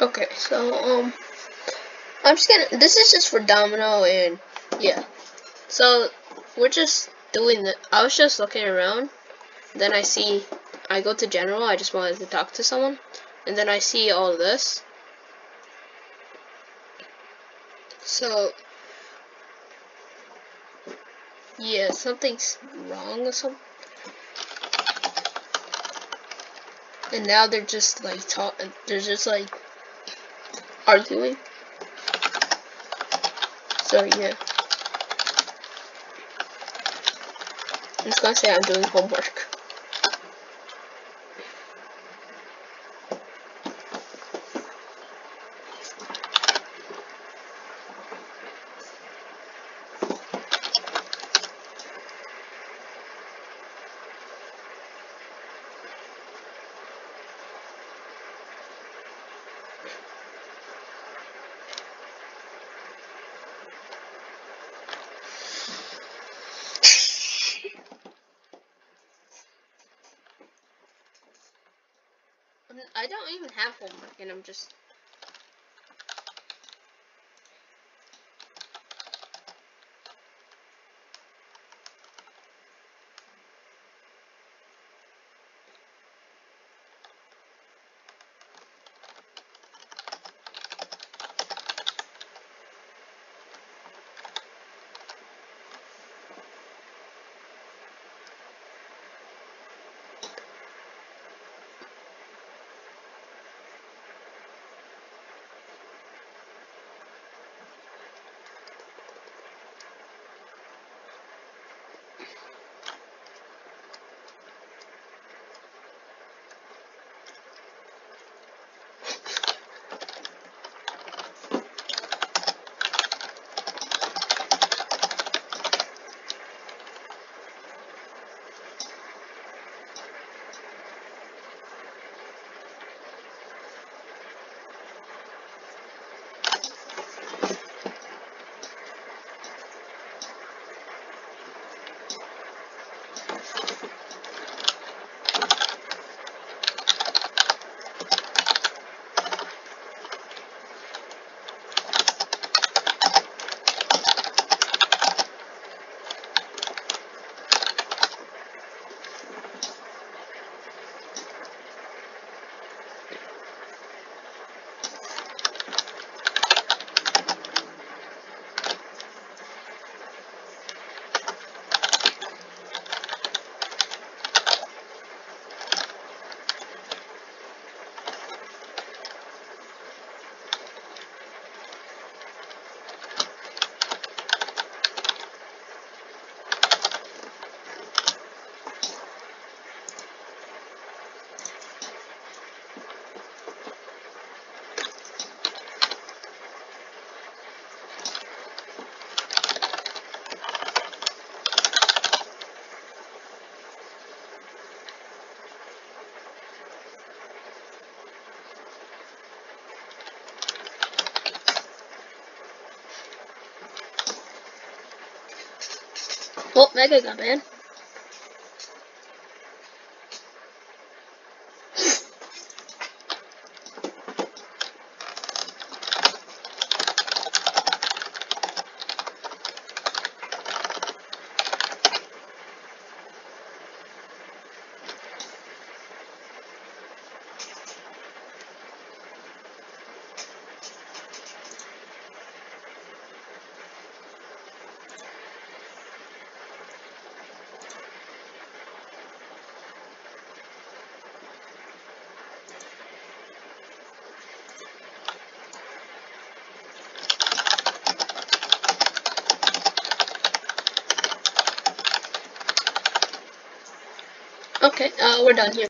Okay, so, um, I'm just gonna, this is just for Domino, and, yeah. So, we're just doing the, I was just looking around, then I see, I go to General, I just wanted to talk to someone, and then I see all this. So, yeah, something's wrong or something. And now they're just like talking, they're just like arguing. So yeah. I'm just gonna say I'm doing homework. I don't even have homework, and I'm just Oh, Mega got man. Okay, uh, we're done here.